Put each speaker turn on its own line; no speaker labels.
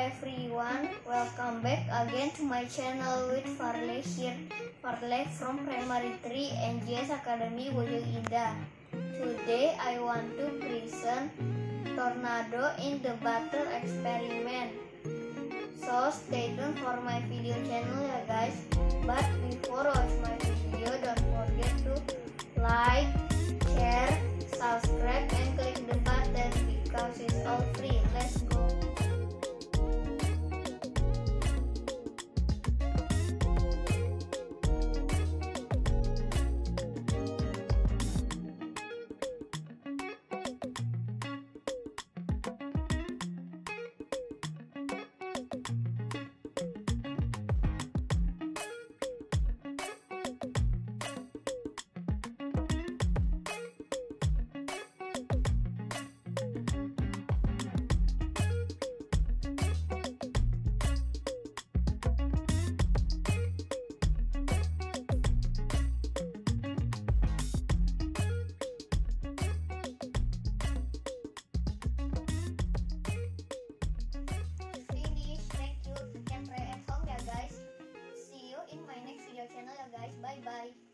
everyone, welcome back again to my channel with Farley here. Farley from Primary 3 NGS Academy Wujud Indah. Today I want to present tornado in the battle experiment. So stay tuned for my video channel ya guys. But before watch my video, don't forget to like, channel guys. Bye-bye.